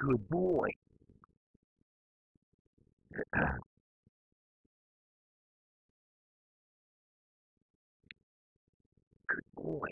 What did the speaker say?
Good boy. Good boy.